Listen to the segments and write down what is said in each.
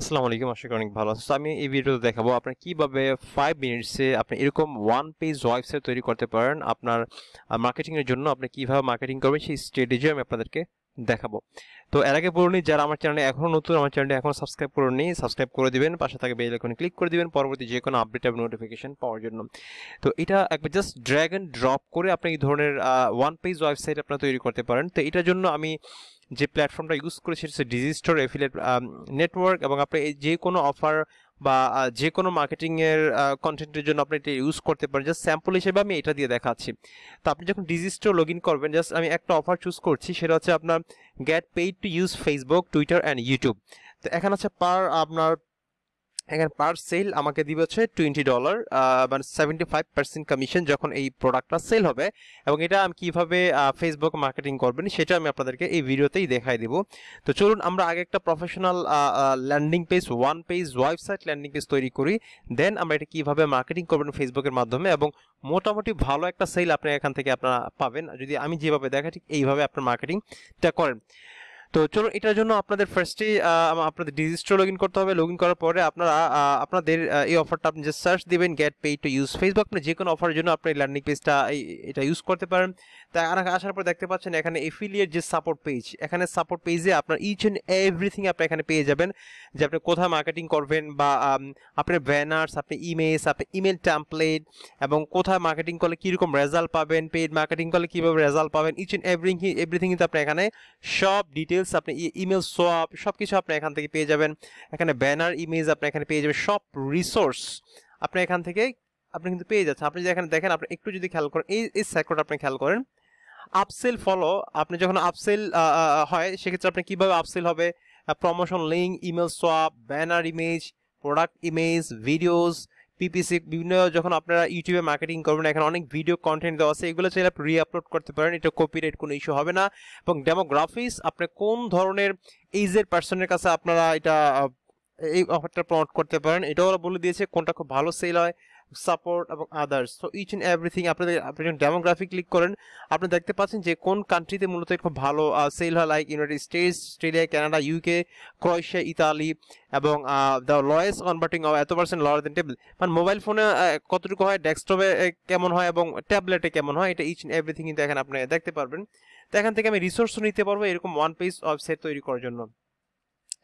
আসসালামু আলাইকুম, আশা করি অনেক ভালো আছেন। আমি এই ভিডিওতে দেখাবো আপনার কীভাবে ফাইভ মিনিটসে আপনি এরকম ওয়ান পেজ ওয়েবসাইট তৈরি করতে পারেন। আপনার মার্কেটিং এর জন্য আপনি কীভাবে মার্কেটিং করবেন সেই স্ট্র্যাটেজি আমি আপনাদেরকে দেখাবো। তো এর আগে বলুন যারা আমার চ্যানেলে এখনও নতুন, আমার চ্যানেলটি এখন সাবস্ক্রাইব করেননি সাবস্ক্রাইব করে দিবেন, পাশে থাকে বেল আইকনে ক্লিক করে দিবেন, পরবর্তী যে কোনো আপডেট এবং নোটিফিকেশন পাওয়ার জন্য। তো এটা একবার জাস্ট ড্র্যাগ অ্যান্ড ড্রপ করে আপনি এই ধরনের ওয়ান পেজ ওয়েবসাইট আপনারা তৈরি করতে পারেন। তো এটার জন্য আমি যে প্ল্যাটফর্মটা ইউজ করেছে সেটা ডিজিস্টোর এফিলেট নেটওয়ার্ক এবং আপনি যে কোনো অফার বা যে কোনো মার্কেটিংয়ের কন্টেন্টের জন্য আপনি এটা ইউজ করতে পারেন। জাস্ট স্যাম্পল হিসেবে আমি এটা দিয়ে দেখাচ্ছি। তো আপনি যখন ডিজিস্টোর লগ ইন করবেন জাস্ট আমি একটা অফার চুজ করছি, সেটা হচ্ছে আপনার get paid to use Facebook Twitter and YouTube তো এখানে হচ্ছে পার আপনার এখানে পার সেল আমাকে দিবে হচ্ছে টোয়েন্টি ডলার মানে সেভেন্টি ফাইভ পার্সেন্ট কমিশন যখন এই প্রোডাক্টটা সেল হবে। এবং এটা আমি কীভাবে ফেসবুক মার্কেটিং করবেন সেটা আমি আপনাদেরকে এই ভিডিওতেই দেখাই দেব। তো চলুন আমরা আগে একটা professional landing page one page website landing page তৈরি করি। দেন আমরা এটা কীভাবে মার্কেটিং করবেন ফেসবুকের মাধ্যমে এবং মোটামুটি ভালো একটা সেল আপনি এখান থেকে আপনারা পাবেন। যদি আমি যেভাবে দেখা ঠিক এইভাবে আপনার মার্কেটিংটা করেন। তো চলুন, এটার জন্য আপনাদের ফার্স্টে আপনাদের ডিজিস্টার লগ ইন করতে হবে। লগ ইন করার পরে আপনারা আপনাদের এই অফারটা আপনি যে সার্চ দিবেন get pay to use Facebook আপনি যে কোনো অফারের জন্য আপনি ল্যান্ডিং পেজটা এটা ইউজ করতে পারেন। তাই আসার পর দেখতে পাচ্ছেন এখানে এফিলিয়েট যে সাপোর্ট পেজ এখানে সাপোর্ট পেজে আপনার ইচ অ্যান্ড এভরিথিং আপনি এখানে পেয়ে যাবেন। যে আপনি কোথায় মার্কেটিং করবেন বা আপনার ব্যানার্স আপনি ইমেজ আপনি ইমেল ট্যাম্পলেট এবং কোথায় মার্কেটিং করলে কীরকম রেজাল্ট পাবেন পেড মার্কেটিং করলে কীভাবে রেজাল্ট পাবেন ইচ অ্যান্ড এভরিথিং এভরিথিং কিন্তু আপনি এখানে সব ডিটেলস আপনি ইমেল সোয়াপ সব কিছু আপনি এখান থেকে পেয়ে যাবেন। এখানে ব্যানার ইমেজ আপনি এখানে পেয়ে যাবেন। সব রিসোর্স আপনি এখান থেকে আপনি কিন্তু পেয়ে যাচ্ছেন। আপনি যদি এখানে দেখেন, আপনি একটু যদি খেয়াল করেন, এই এই সেক্টরটা আপনি খেয়াল করেন। আপসেল ফলো আপনি যখন আপসেল হয়, সেক্ষেত্রে আপনি কীভাবে আপসেল হবে? Promotion link email swap banner image product image videos PPC বিভিন্ন যখন আপনারা ইউটিউবে মার্কেটিং করবেন, এখানে অনেক ভিডিও কন্টেন্ট দেওয়া আছে, এগুলো চাইলে আপনি রি আপলোড করতে পারেন, এটা কপিরাইট কোনো ইস্যু হবে না। এবং ডেমোগ্রাফিস আপনি কোন ধরনের এইজের পার্সনের কাছে আপনারা এটা এই অফারটা প্রমোট করতে পারেন, এটাও বলে দিয়েছে কোনটা খুব ভালো সেল হয়। সাপোর্ট এবং others so each and everything আপনাদের, আপনি যখন ডেমোগ্রাফি ক্লিক করেন, আপনি দেখতে পাচ্ছেন যে কোন কান্ট্রিতে মূলত খুব ভালো সেল হয় like United States Australia Canada UK Croatia Italy এবং দ্য লয়েস্ট কনভার্টিং অফ এত পার্সেন্ট লয়ার দেন টেবল মানে মোবাইল ফোনে কতটুকু হয় ডেস্কটপে কেমন হয়, এবং ট্যাবলেটে কেমন হয়, এটা ইচ অ্যান্ড এভরিথিং কিন্তু আপনি দেখতে পারবেন। তো এখান থেকে আমি রিসোর্সও নিতে পারব এরকম ওয়ান পেজ ওয়েবসাইট তৈরি করার জন্য।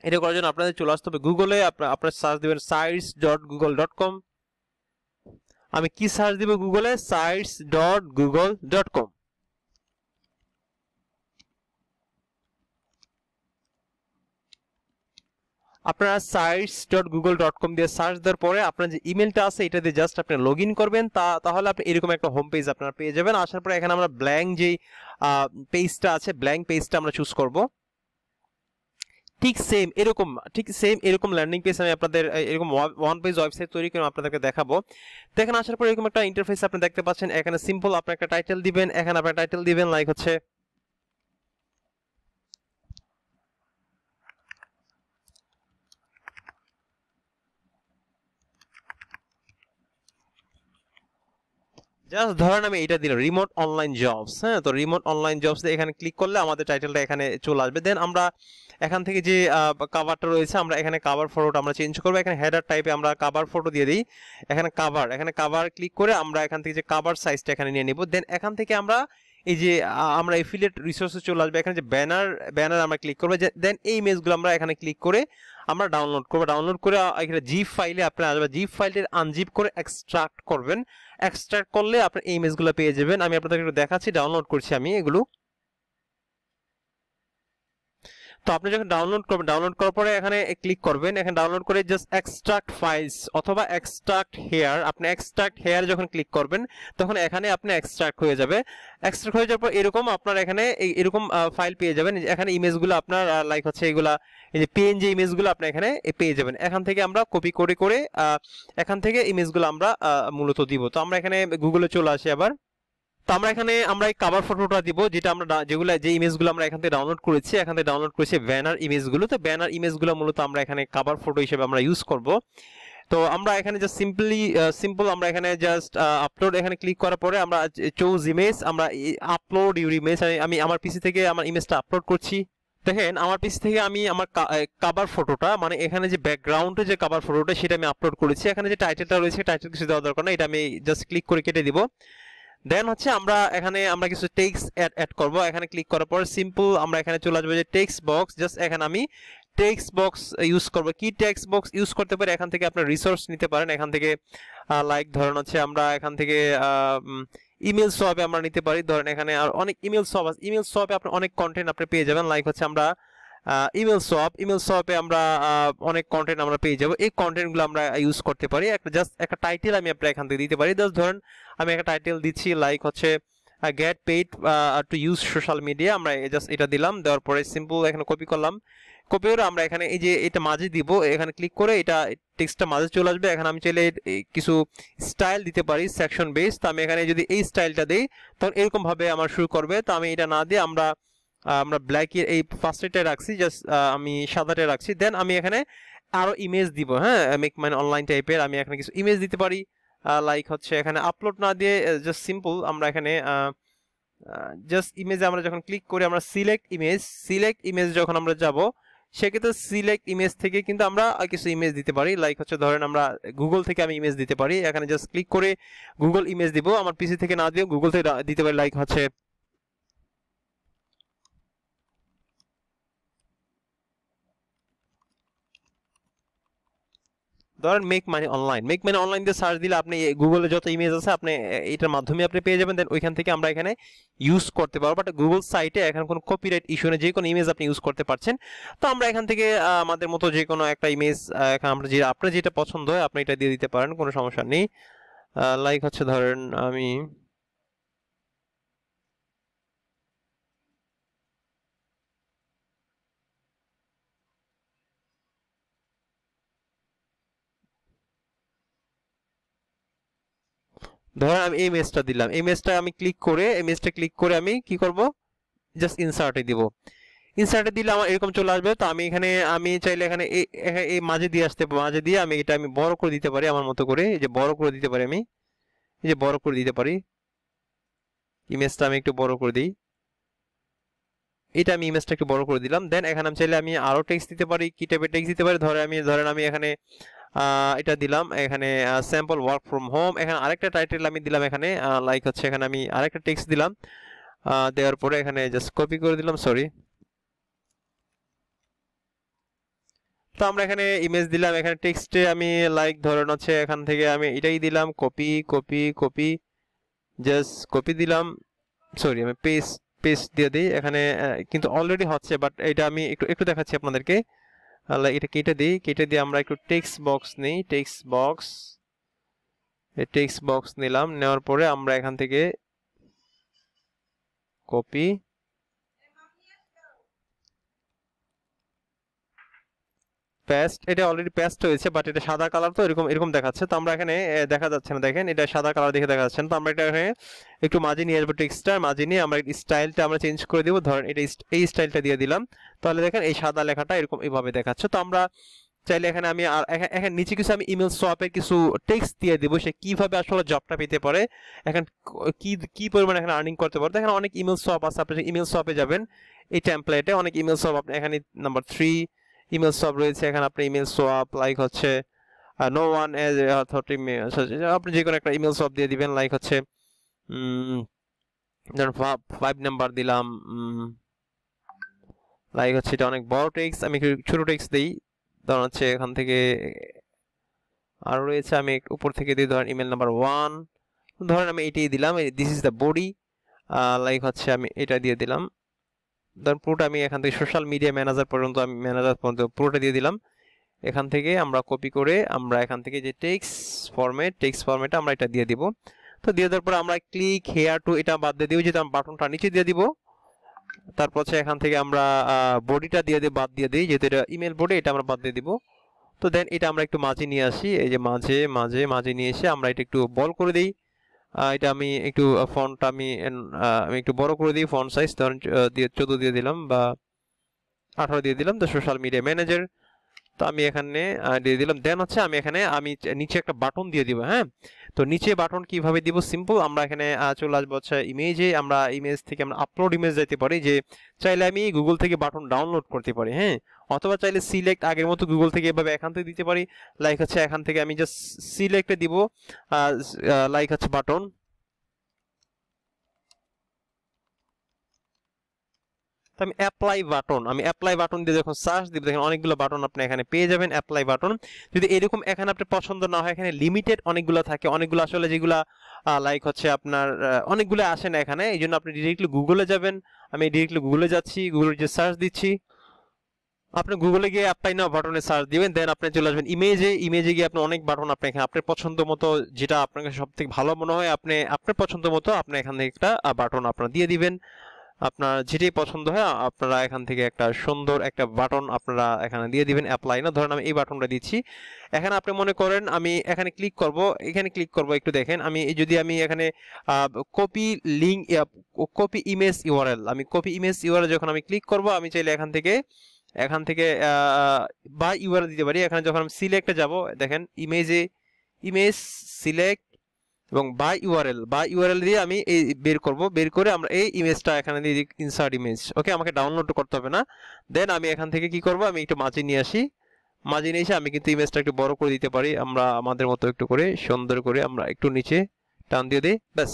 এটা করার জন্য আপনাদের চলে আসতে হবে গুগলে আপনার সার্চ দেবেন sites dot Google dot com আমি কি সার্চ দিব গুগলে sites dot Google dot com আপনারা sites dot Google dot com দিয়ে সার্চ দেওয়ার পরে আপনার যে ইমেলটা আছে, এটা দিয়ে জাস্ট আপনি লগ ইন করবেন। তা, তাহলে আপনি এরকম একটা হোম পেজ আপনারা পেয়ে যাবেন। আসার পরে এখানে আমরা ব্ল্যাঙ্ক যেই পেজটা আছে ব্ল্যাঙ্ক পেজটা আমরা চুজ করব। ঠিক সেম এরকম, ঠিক সেম এরকম ল্যান্ডিং পেজ আমি আপনাদের এরকম ওয়ান পেজ ওয়েবসাইট তৈরি করে আপনাদেরকে দেখাবো। তো এখানে আসার পর এরকম একটা ইন্টারফেস আপনি দেখতে পাচ্ছেন। এখানে সিম্পল আপনি একটা টাইটেল দিবেন, এখানে আপনার টাইটেল দিবেন লাইক হচ্ছে জাস্ট ধরেন আমি এটা দিলাম রিমোট অনলাইন জবস হ্যাঁ? তো রিমোট অনলাইন জবস এখানে ক্লিক করলে আমাদের টাইটেলটা এখানে চলে আসবে। দেন আমরা এখান থেকে যে কাভারটা রয়েছে, আমরা এখানে কাভার ফটোটা আমরা চেঞ্জ করব। এখানে হেডার টাইপে আমরা কাভার ফটো দিয়ে দিই। এখানে কাভার এখানে কাভার ক্লিক করে আমরা এখান থেকে যে কাভার সাইজটা এখানে নিয়ে নেব। দেন এখান থেকে আমরা এই যে আমরা এফিলিয়েট রিসোর্সে চলে আসবে। এখানে যে ব্যানার ব্যানার আমরা ক্লিক করব। দেন এই ইমেজগুলো আমরা এখানে ক্লিক করে আমরা ডাউনলোড করব। ডাউনলোড করে এখানে জিপ ফাইলে আপনার আসবে জিপ ফাইলটির আনজিপ করে এক্সট্রাক্ট করবেন। এক্সট্রাক্ট করলে আপনার এই ইমেজগুলো পেয়ে যাবেন। আমি আপনাদেরকে একটু দেখাচ্ছি ডাউনলোড করছি আমি এগুলো। তো আপনি যখন ডাউনলোড করবেন ডাউনলোড করার পরে এখানে ক্লিক করবেন। এখানে ডাউনলোড করে জাস্ট এক্সট্রাক্ট ফাইলস অথবা এক্সট্রাক্ট হেয়ার আপনি এক্সট্রাক্ট হেয়ার যখন ক্লিক করবেন, তখন এখানে আপনি এক্সট্রাক্ট হয়ে যাবে। এক্সট্রাক্ট হয়ে যাওয়ার পর এরকম আপনার এখানে এরকম ফাইল পেয়ে যাবেন। এখানে ইমেজগুলো আপনার লাইক হচ্ছে এগুলা, এই যে পেন যে ইমেজগুলো আপনি এখানে পেয়ে যাবেন। এখান থেকে আমরা কপি করে করে এখান থেকে ইমেজগুলো আমরা মূলত দিব। তো আমরা এখানে গুগলে চলে আসি আবার। তো আমরা এখানে, আমরা এই কাভার ফটোটা দিব, যেটা আমরা যেগুলো, যে ইমেজগুলো আমরা এখান থেকে ডাউনলোড করেছি, এখান থেকে ডাউনলোড করেছি ব্যানার ইমেজগুলো তো ব্যানার ইমেজগুলো মূলত আমরা এখানে কাভার ফটো হিসেবে আমরা ইউজ করব। তো আমরা এখানে জাস্ট সিম্পলি সিম্পল আমরা এখানে জাস্ট আপলোড এখানে ক্লিক করার পরে আমরা চৌজ ইমেজ আমরা আপলোড ইউর ইমেজ আমি আমার পিসি থেকে আমার ইমেজটা আপলোড করছি। দেখেন, আমার পিস থেকে আমি আমার কাভার ফটোটা মানে এখানে যে ব্যাকগ্রাউন্ডে যে কাভার ফটোটা সেটা আমি আপলোড করেছি। এখানে যে টাইটেলটা রয়েছে টাইটেল কিছু দেওয়া দরকার না এটা আমি জাস্ট ক্লিক করে কেটে দিব। দেন হচ্ছে আমরা এখানে আমরা কিছু টেক্সট অ্যাড অ্যাড করব। এখানে ক্লিক করার পর সিম্পল আমরা এখানে চলে আসব যে টেক্সট বক্স জাস্ট এখানে আমি টেক্সট বক্স ইউজ করব। কি টেক্সট বক্স ইউজ করতে পারি? এখান থেকে আপনার রিসোর্স নিতে পারেন। এখান থেকে লাইক ধরেন হচ্ছে আমরা এখান থেকে ইমেল সোয়াপে আমরা নিতে পারি। ধরেন এখানে আর অনেক ইমেল সোয়াপ আছে। ইমেল সোয়াপে আপনি অনেক কন্টেন্ট আপনি পেয়ে যাবেন। লাইক হচ্ছে আমরা ইমেল সোয়াপ ইমেল সোয়াপে আমরা অনেক কন্টেন্ট আমরা পেয়ে যাব। এই কন্টেন্টগুলো আমরা ইউজ করতে পারি। একটা জাস্ট একটা টাইটেল আমি আপনার এখান থেকে দিতে পারি। জাস্ট ধরেন, আমি একটা টাইটেল দিচ্ছি লাইক হচ্ছে get paid to use social media আমরা জাস্ট এটা দিলাম, দেওয়ার পরে সিম্পল এখানে কপি করলাম। কপি করে আমরা এখানে এই যে এটা মাঝে দিব, এখানে ক্লিক করে এটা টেক্সটটা মাঝে চলে আসবে। এখানে আমি চাইলে কিছু স্টাইল দিতে পারি সেকশন বেস তো আমি এখানে যদি এই স্টাইলটা দিই তখন এরকমভাবে আমার শুরু করবে। তো আমি এটা না দিয়ে আমরা আমরা ব্ল্যাকের এই ফার্স্টেটা রাখছি জাস্ট আমি সাদাটা রাখছি। দেন আমি এখানে আরও ইমেজ দিব হ্যাঁ? মেক মানে অনলাইন টাইপের আমি এখানে কিছু ইমেজ দিতে পারি। লাইক হচ্ছে এখানে আপলোড না দিয়ে জাস্ট সিম্পল আমরা এখানে জাস্ট ইমেজে আমরা যখন ক্লিক করি, আমরা সিলেক্ট ইমেজ সিলেক্ট ইমেজ যখন আমরা যাব, সেক্ষেত্রে সিলেক্ট ইমেজ থেকে কিন্তু আমরা কিছু ইমেজ দিতে পারি। লাইক হচ্ছে ধরেন আমরা গুগল থেকে আমি ইমেজ দিতে পারি। এখানে জাস্ট ক্লিক করে গুগল ইমেজ দিব। আমার পিসি থেকে না দিয়ে গুগল থেকে দিতে পারি। লাইক হচ্ছে ধরেন make money online make money online দিয়ে সার্চ দিলে আপনি গুগলে যত ইমেজ আছে, আপনি এটার মাধ্যমে আপনি পেয়ে যাবেন। দেন ওইখান থেকে আমরা এখানে ইউজ করতে পারব। বাট গুগল সাইটে এখন কোনো কপিরাইট ইস্যু নেই যে কোনো ইমেজ আপনি ইউজ করতে পারছেন। তো আমরা এখান থেকে আমাদের মতো যে কোনো একটা ইমেজ এখন আমরা যে, আপনার যেটা পছন্দ হয়, আপনি এটা দিয়ে দিতে পারেন, কোনো সমস্যা নেই। লাইক হচ্ছে ধরেন আমি ধরেন আমি এই মেজটা দিলাম। এই মেজটা আমি ক্লিক করে, এই মেজটা ক্লিক করে আমি কি করব? জাস্ট ইনসার্টে দিব। ইনসার্টে দিলে আমার এরকম চলে আসবে। তো আমি এখানে, আমি চাইলে এখানে এই মাঝে দিয়ে আসতে, মাঝে দিয়ে আমি এটা আমি বড় করে দিতে পারি আমার মতো করে। এই যে বড় করে দিতে পারি আমি। এই যে বড় করে দিতে পারি। ইমেজটা আমি একটু বড় করে দিই। এটা আমি ইমেজটা একটু বড় করে দিলাম। দেন এখানে আমি চাইলে আমি আরও টেক্সট দিতে পারি, কি টাইপের টেক্সট দিতে পারি? ধরে আমি, ধরেন আমি এখানে এটা দিলাম। এখানে স্যাম্পল ওয়ার্ক ফ্রম হোম এখানে আরেকটা টাইটেল আমি দিলাম এখানে লাইক হচ্ছে এখানে আমি আরেকটা টেক্সট দিলাম। দেওয়ার পরে এখানে জাস্ট কপি করে দিলাম সরি তো আমরা এখানে ইমেজ দিলাম। এখানে টেক্সটে আমি লাইক ধরেন হচ্ছে এখান থেকে আমি এটাই দিলাম copy copy copy just copy দিলাম। সরি আমি পেস্ট পেস্ট দিয়ে দিই। এখানে কিন্তু অলরেডি হচ্ছে বাট এটা আমি একটু একটু দেখাচ্ছি আপনাদেরকে। এটা কেটে দিই, কেটে দিয়ে আমরা একটু টেক্সট বক্স নিই টেক্সট বক্স এই টেক্সট বক্স নিলাম, নেওয়ার পরে আমরা এখান থেকে কপি পেস্ট এটা অলরেডি পেস্ট হয়েছে বাট এটা সাদা কালার তো এরকম এরকম দেখাচ্ছে। তো আমরা এখানে দেখা যাচ্ছে না, দেখেন, এটা সাদা কালার দেখে দেখা যাচ্ছে না। তো আমরা এটা এখানে একটু মাঝে নিয়ে আসব টেক্সটটা মাঝে নিয়ে আমরা স্টাইলটা আমরা চেঞ্জ করে দিব। ধরেন, এটা এই স্টাইলটা দিয়ে দিলাম। তাহলে দেখেন, এই সাদা লেখাটা এরকম এইভাবে দেখাচ্ছে। তো আমরা চাইলে এখানে আমি আর এখানে নিচে কিছু আমি ইমেল সোয়াপের কিছু টেক্সট দিয়ে দিব। সে কীভাবে আসলে জবটা পেতে পারে, এখন কি কি পরিমাণে এখানে আর্নিং করতে পারে এখানে অনেক ইমেল সোয়াপ আছে, আপনি ইমেল সোয়াপে যাবেন। এই টেমপ্লেটে অনেক ইমেল সোয়াপ আপনি এখানে নাম্বার থ্রি ইমেল সোয়াপ রয়েছে, এখানে আপনি ইমেল সোয়াপ লাইক হচ্ছে নো ওয়ান এজ অথরিটি আপনি যে কোনো একটা ইমেল সোয়াপ দিয়ে দিবেন লাইক হচ্ছে ধরুন ফাইভ নাম্বার দিলাম লাইক হচ্ছে এটা অনেক বড় টেক্স আমি ছোট টেক্স দিই, ধরুন হচ্ছে এখান থেকে, আর রয়েছে, আমি উপর থেকে দিই, ধরেন ইমেল নাম্বার ওয়ান ধরেন আমি এটাই দিলাম this is the body like হচ্ছে আমি এটা দিয়ে দিলাম ধরুন পুরোটা আমি এখান থেকে সোশ্যাল মিডিয়া ম্যানেজার পর্যন্ত আমি ম্যানেজার পর্যন্ত পুরোটা দিয়ে দিলাম। এখান থেকে আমরা কপি করে আমরা এখান থেকে যে টেক্স ফরম্যাট টেক্স ফরম্যাটে আমরা এটা দিয়ে দিব। তো দিয়ে দেওয়ার পরে আমরা ক্লিক হেয়ার টু এটা বাদ দিয়ে দিব আমি বাটনটা নিচে দিয়ে দিব। তারপর হচ্ছে এখান থেকে আমরা বডিটা দিয়ে দিয়ে বাদ দিয়ে দিই, যেহেতু এটা ইমেল বডি এটা আমরা বাদ দিয়ে দিব। তো দেন এটা আমরা একটু মাঝে নিয়ে আসি, এই যে মাঝে মাঝে মাঝে নিয়ে এসে আমরা এটা একটু বল করে দিই। এটা আমি একটু ফন্টটা আমি আমি একটু বড় করে দিই ফন্ট সাইজ ধরেন দিয়ে, চোদ্দ দিয়ে দিলাম বা আঠারো দিয়ে দিলাম, তো সোশ্যাল মিডিয়া ম্যানেজার তো আমি এখানে দিয়ে দিলাম। দেন হচ্ছে আমি এখানে, আমি নিচে একটা বাটন দিয়ে দিব হ্যাঁ? তো নিচে বাটন কীভাবে দিব? সিম্পল আমরা এখানে চলে আসব হচ্ছে ইমেজে আমরা ইমেজ থেকে আমরা আপলোড ইমেজ যেতে পারি যে, চাইলে আমি গুগল থেকে বাটন ডাউনলোড করতে পারি হ্যাঁ? অথবা চাইলে সিলেক্ট আগের মতো গুগল থেকে এভাবে এখান থেকে দিতে পারি। লাইক হচ্ছে এখান থেকে আমি জাস্ট সিলেক্টে দিব লাইক হচ্ছে বাটন তো আমি অ্যাপ্লাই বাটন আমি অ্যাপ্লাই বাটন দিয়ে যখন সার্চ দিব, দেখেন অনেকগুলো বাটন আপনি এখানে পেয়ে যাবেন অ্যাপ্লাই বাটন যদি এরকম এখানে আপনার পছন্দ না হয়, এখানে লিমিটেড অনেকগুলো থাকে, অনেকগুলো আসলে যেগুলো লাইক হচ্ছে আপনার অনেকগুলো আসে না এখানে, এই জন্য আপনি ডিরেক্টলি গুগলে যাবেন। আমি ডিরেক্টলি গুগলে যাচ্ছি গুগলে যে সার্চ দিচ্ছি, আপনি গুগলে গিয়ে অ্যাপ্লাই নাও বাটনে সার্চ দিবেন দেন আপনি চলে আসবেন ইমেজে ইমেজে গিয়ে আপনি অনেক বাটন আপনি এখানে, আপনার পছন্দ মতো যেটা আপনাকে সব থেকে ভালো মনে হয়, আপনি, আপনার পছন্দ মতো আপনি এখান থেকে একটা বাটন আপনার দিয়ে দিবেন। আপনার যেটাই পছন্দ হয়, আপনারা এখান থেকে একটা সুন্দর একটা বাটন আপনারা এখানে দিয়ে দিবেন অ্যাপ্লাই না। ধরেন আমি এই বাটনটা দিচ্ছি। এখানে আপনি মনে করেন আমি এখানে ক্লিক করব, এখানে ক্লিক করব একটু দেখেন। আমি যদি আমি এখানে copy link copy image URL আমি কপি ইমেজ ইউআরএল যখন আমি ক্লিক করব, আমি চাইলে এখান থেকে এখান থেকে বা ইউআরএল দিতে পারি। এখানে যখন আমি সিলেক্টে যাব, দেখেন ইমেজে ইমেজ সিলেক্ট এবং বাই ইউআরএল বাই ইউআরএল দিয়ে আমি এই বের করব, বের করে আমরা এই ইমেজটা এখানে দিয়ে ইনসার্ট ইমেজ ওকে আমাকে ডাউনলোড করতে হবে না। দেন আমি এখান থেকে কি করব? আমি একটু মাঝে নিয়ে আসি। মাঝে নিয়ে এসে আমি কিন্তু ইমেজটা একটু বড় করে দিতে পারি। আমরা আমাদের মতো একটু করে, সুন্দর করে আমরা একটু নিচে টান দিয়ে দিই, ব্যাস।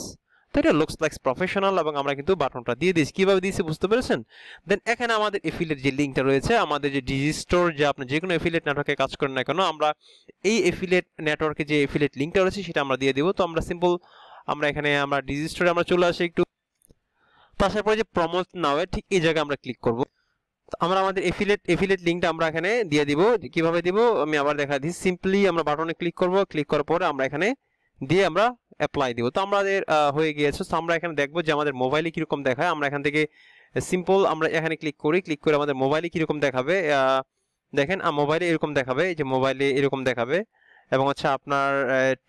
তো এটা লুকস লাইক প্রফেশনাল এবং আমরা কিন্তু বাটনটা দিয়ে দিয়েছি। কীভাবে দিয়েছি বুঝতে পেরেছেন? দেন এখানে আমাদের এফিলেট যে লিঙ্কটা রয়েছে, আমাদের যে ডিজি স্টোর যে আপনি যে কোনো এফিলেট নেটওয়ার্কে কাজ করেন না কেন, আমরা এই এফিলেট নেটওয়ার্কে যে এফিলেট লিঙ্কটা রয়েছে, সেটা আমরা দিয়ে দেবো। তো আমরা সিম্পল আমরা এখানে আমরা ডিজি স্টোরে আমরা চলে আসি একটু। তো আসার পরে যে প্রমোট নাওয়ে ঠিক এই জায়গায় আমরা ক্লিক করব। আমরা আমাদের এফিলেট এফিলেট লিঙ্কটা আমরা এখানে দিয়ে দিব। কীভাবে দিব? আমি আবার দেখা দিই। সিম্পলি আমরা বাটনে ক্লিক করব। ক্লিক করার পরে আমরা এখানে দিয়ে আমরা অ্যাপ্লাই দিব তো আমাদের হয়ে গিয়েছে। তো আমরা এখানে দেখব যে আমাদের মোবাইলে কীরকম দেখায়। আমরা এখান থেকে সিম্পল আমরা এখানে ক্লিক করি। ক্লিক করে আমাদের মোবাইলে কীরকম দেখাবে? দেখেন মোবাইলে এরকম দেখাবে। যে মোবাইলে এরকম দেখাবে। এবং হচ্ছে আপনার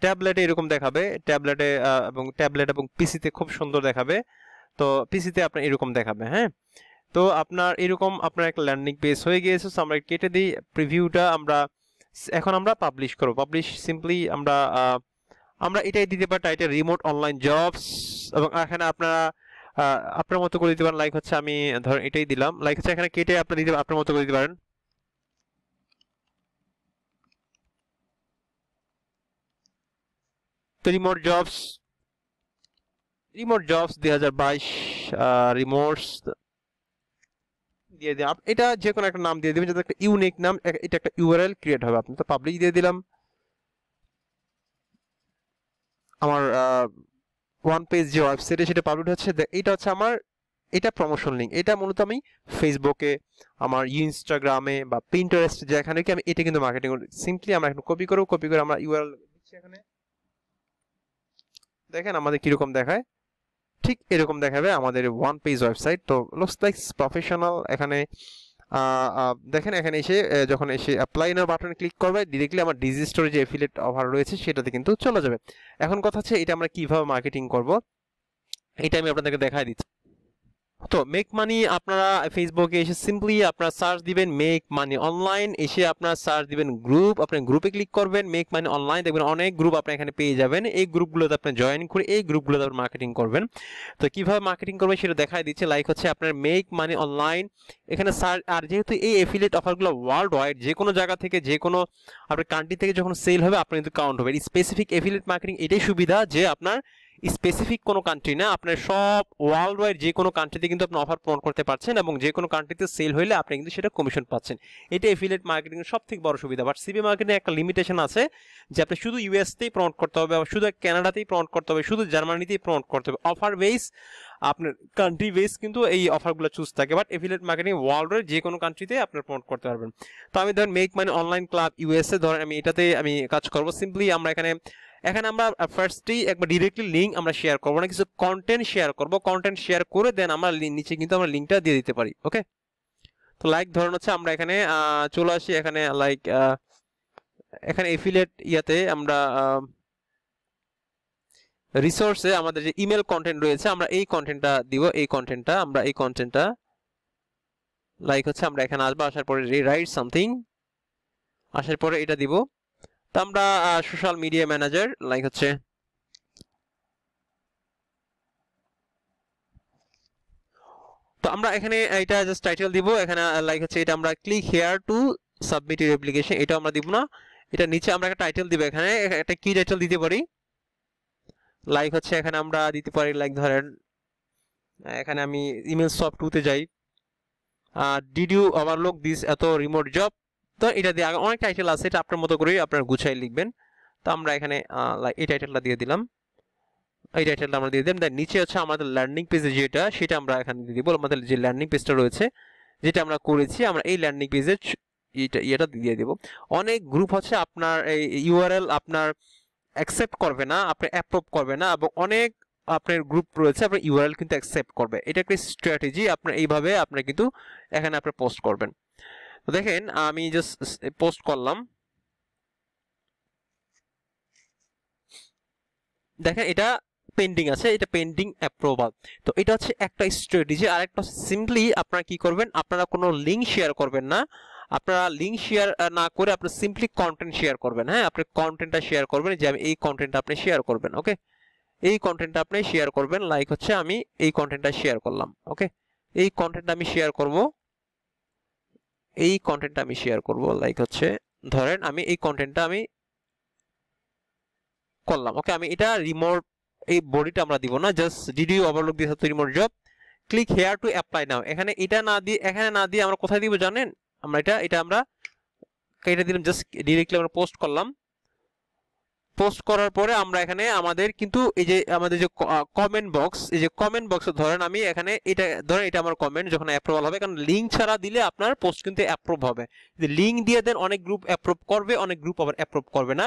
ট্যাবলেটে এরকম দেখাবে। ট্যাবলেটে এবং ট্যাবলেট এবং পিসিতে খুব সুন্দর দেখাবে। তো পিসিতে আপনার এরকম দেখাবে হ্যাঁ? তো আপনার এরকম আপনার একটা ল্যান্ডিং পেজ হয়ে গিয়েছে। তো আমরা কেটে দিই। প্রিভিউটা আমরা, এখন আমরা পাবলিশ করব। পাবলিশ সিম্পলি আমরা আমরা এটাই দিতে পারি টাইটেল রিমোট অনলাইন জবস এবং এখানে আপনারা আপনার মতো করে দিতে পারেন লাইক হচ্ছে আমি ধর এটাই দিলাম লাইক হচ্ছে এখানে কেটে আপনি দিতে, আপনার মতো করে দিতে পারেন। তো রিমোট জবস রিমোট জবস দুই হাজার বাইশ রিমোটস দিয়ে দিন এটা যে কোনো একটা নাম দিয়ে দিবেন যাতে একটা ইউনিক নাম, এটা একটা ইউআরএল ক্রিয়েট হবে, আপনি তো পাবলিক দিয়ে দিলাম। আমার ওয়ান পেজ যে ওয়েবসাইটে সেটা পাবলিশ হচ্ছে এটা হচ্ছে আমার, এটা প্রমোশন লিঙ্ক এটা মূলত আমি ফেসবুকে আমার ইনস্টাগ্রামে বা প্রিন্টারেস্ট যেখানে কি আমি, এটা কিন্তু মার্কেটিং করি। সিম্পলি আমরা এখন কপি করব কপি করে আমরা ইউআরএল দিচ্ছি এখানে। দেখেন আমাদের কীরকম দেখায়। ঠিক এরকম দেখাবে আমাদের ওয়ান পেজ ওয়েবসাইট তো লুকস লাইক প্রফেশনাল এখানে দেখেন এখানে এসে যখন এসে অ্যাপ্লাই নাও বাটনে ক্লিক করবে ডিরেক্টলি আমার ডিজি স্টোরে যে এফিলেট অফার রয়েছে সেটাতে কিন্তু চলে যাবে। এখন কথা হচ্ছে, এটা আমরা কীভাবে মার্কেটিং করব? এটা আমি আপনাদেরকে দেখাই দিচ্ছি। তো মেক মানি আপনারা ফেসবুকে এসে সিম্পলি আপনারা সার্চ দিবেন মেক মানি অনলাইন এসে আপনারা সার্চ দিবেন গ্রুপ আপনি গ্রুপে ক্লিক করবেন মেক মানি অনলাইন দেখবেন অনেক গ্রুপ আপনি এখানে পেয়ে যাবেন। এই গ্রুপগুলোতে আপনি জয়েন করে এই গ্রুপগুলোতে আপনি মার্কেটিং করবেন। তো কীভাবে মার্কেটিং করবেন সেটা দেখাই দিচ্ছে। লাইক হচ্ছে আপনার মেক মানি অনলাইন এখানে সার্চ আর যেহেতু এই এফিলিয়েট অফারগুলো ওয়ার্ল্ড ওয়াইড যে কোনো জায়গা থেকে, যে কোনো আপনার কান্ট্রি থেকে যখন সেল হবে, আপনার কিন্তু কাউন্ট হবে। স্পেসিফিক এফিলিয়েট মার্কেটিং এটাই সুবিধা যে আপনার স্পেসিফিক কোনো কান্ট্রি না, আপনার সব ওয়ার্ল্ড ওয়াইড যে কোনো কান্ট্রিতে কিন্তু আপনি অফার প্রমোট করতে পারছেন এবং যে কোনো কান্ট্রিতে সেল হলে আপনি কিন্তু সেটা কমিশন পাচ্ছেন। এটা এফিলেট মার্কেটিং সব থেকে বড় সুবিধা। বাট সিবি মার্কেটিং একটা লিমিটেশন আছে যে আপনি শুধু ইউএসতেই প্রমোট করতে হবে শুধু ক্যানাডাতেই প্রমোট করতে হবে, শুধু জার্মানিতেই প্রমোট করতে হবে। অফার বেস আপনার কান্ট্রি বেস কিন্তু এই অফারগুলো চুজ থাকে। বাট এফিলেট মার্কেটিং ওয়ার্ল্ডের যে কোনো কান্ট্রিতে আপনার প্রমোট করতে পারবেন। তো আমি ধরেন মেক মানে অনলাইন ক্লাব ইউএসএ ধরেন আমি এটাতে আমি কাজ করব। সিম্পলি আমরা এখানে এখানে আমরা ফার্স্টেই একবার ডিরেক্টলি লিঙ্ক আমরা শেয়ার করব না, কিছু কন্টেন্ট শেয়ার করব। কন্টেন্ট শেয়ার করে দেন আমরা নিচে কিন্তু আমরা লিঙ্কটা দিয়ে দিতে পারি ওকে তো লাইক ধরুন হচ্ছে আমরা এখানে চলে আসি এখানে লাইক এখানে এফিলেট ইয়াতে আমরা রিসোর্সে আমাদের যে ইমেল কন্টেন্ট রয়েছে, আমরা এই কন্টেন্টটা দিব, এই কন্টেন্টটা আমরা এই কন্টেন্টটা লাইক হচ্ছে আমরা এখানে আসব, আসার পরে রাইট সামথিং আসার পরে এটা দিব। তো আমরা সোশ্যাল মিডিয়া ম্যানেজার লাইক হচ্ছে তো আমরা এখানে এটা জাস্ট টাইটেল দিব, এখানে লাইক হচ্ছে এটা আমরা click here to submit your application এটা আমরা দিব না। এটা নিচে আমরা একটা টাইটেল দিব এখানে একটা কি টাইটেল দিতে পারি। লাইক হচ্ছে এখানে আমরা দিতে পারি লাইক ধরেন, এখানে আমি ইমেল সফট টুতে যাই। ডিড ইউ ওভারলুক দিস এত রিমোট জব তো এটা দিয়ে অনেক টাইটেল আছে, এটা আপনার মতো করেই আপনার গুছাই লিখবেন। তো আমরা এখানে এই টাইটেলটা দিয়ে দিলাম। এই টাইটেলটা আমরা দিয়ে দিলাম। দেন নিচে হচ্ছে আমাদের লার্নিং পেজে যেটা, সেটা আমরা এখানে দিয়ে দিব। আমাদের যে লার্নিং পেজটা রয়েছে, যেটা আমরা করেছি, আমরা এই লার্নিং পেজে এটা, ইয়েটা দিয়ে দিব। অনেক গ্রুপ হচ্ছে আপনার এই ইউআরএল আপনার অ্যাকসেপ্ট করবে না, আপনি অ্যাপ্রুভ করবে না, এবং অনেক আপনার গ্রুপ রয়েছে, আপনার ইউআরএল কিন্তু অ্যাকসেপ্ট করবে। এটা একটা স্ট্র্যাটেজি আপনার এইভাবে আপনার কিন্তু এখানে আপনি পোস্ট করবেন। দেখেন, আমি পোস্ট করলাম। দেখেন, এটা পেন্ডিং আছে, এটা পেন্ডিং অ্যাপ্রুভাল তো এটা হচ্ছে একটা স্ট্র্যাটেজি আর একটা সিম্পলি আপনারা কি করবেন, আপনারা কোনো লিঙ্ক শেয়ার করবেন না। আপনারা লিঙ্ক শেয়ার না করে আপনি সিম্পলি কন্টেন্ট শেয়ার করবেন হ্যাঁ? আপনি কন্টেন্টটা শেয়ার করবেন, যে আমি এই কন্টেন্টটা আপনি শেয়ার করবেন ওকে এই কন্টেন্টটা আপনি শেয়ার করবেন লাইক হচ্ছে আমি এই কন্টেন্টটা শেয়ার করলাম ওকে এই কন্টেন্টটা আমি শেয়ার করব এই কন্টেন্টটা আমি শেয়ার করব লাইক হচ্ছে, ধরেন আমি এই কন্টেন্টটা আমি করলাম ওকে আমি এটা রিমোট এই বডিটা আমরা দিব না জাস্ট ডিডি ওভারলুক দিয়ে this remote job click here to apply now এখানে এটা না দিয়ে, এখানে না দিয়ে আমরা কোথায় দিব জানেন? আমরা এটা এটা আমরা এটা দিলাম জাস্ট ডিরেক্টলি আমরা পোস্ট করলাম। পোস্ট করার পরে আমরা এখানে আমাদের কিন্তু এই যে আমাদের যে কমেন্ট বক্স এই যে কমেন্ট বক্স ধরেন আমি এখানে এটা, ধরেন এটা আমার কমেন্ট যখন অ্যাপ্রুভাল হবে, কারণ লিঙ্ক ছাড়া দিলে আপনার পোস্ট কিন্তু অ্যাপ্রুভ হবে। লিঙ্ক দিয়ে দেন, অনেক গ্রুপ অ্যাপ্রুভ করবে, অনেক গ্রুপ আবার অ্যাপ্রুভ করবে না।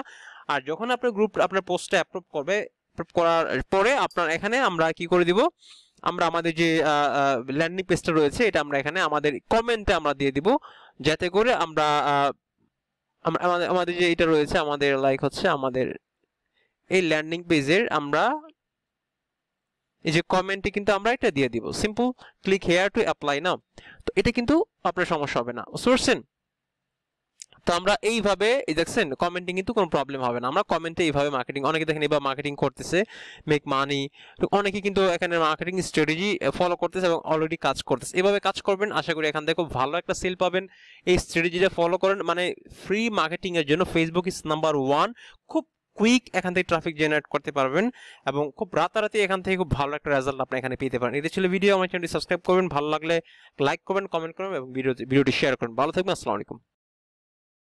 আর যখন আপনার গ্রুপ আপনার পোস্টটা অ্যাপ্রুভ করবে করার পরে আপনার এখানে আমরা কি করে দিব? আমরা আমাদের যে ল্যান্ডিং পেজটা রয়েছে, এটা আমরা এখানে আমাদের কমেন্টে আমরা দিয়ে দিব। যাতে করে আমরা আমাদের আমাদের যে এটা রয়েছে, আমাদের লাইক হচ্ছে আমাদের এই ল্যান্ডিং পেজের আমরা এই যে কমেন্টে কিন্তু আমরা এটা দিয়ে দিব। Simple click here to apply না তো এটা কিন্তু আপনার সমস্যা হবে না। বুঝতে তো আমরা এইভাবে, এই দেখছেন কমেন্টিং কিন্তু কোনো প্রবলেম হবে না। আমরা কমেন্টে এইভাবে মার্কেটিং অনেকে দেখেন এবার মার্কেটিং করতেছে মেক মানি অনেকে কিন্তু এখানে মার্কেটিং স্ট্র্যাটেজি ফলো করতেছে এবং অলরেডি কাজ করতেছে। এভাবে কাজ করবেন, আশা করি এখান থেকে খুব ভালো একটা সেল পাবেন। এই স্ট্র্যাটেজিটা ফলো করেন মানে ফ্রি মার্কেটিং এর জন্য ফেসবুক ইজ নাম্বার ওয়ান খুব কুইক এখান থেকে ট্রাফিক জেনারেট করতে পারবেন এবং খুব রাতারাতি এখান থেকে খুব ভালো একটা রেজাল্ট আপনি এখানে পেতে পারেন। এটা ছিল ভিডিও আমার চ্যানেলটি সাবস্ক্রাইব করবেন, ভালো লাগলে লাইক করবেন কমেন্ট করবেন এবং ভিডিও ভিডিওটি শেয়ার করবেন। ভালো থাকবেন, আসসালামু আলাইকুম।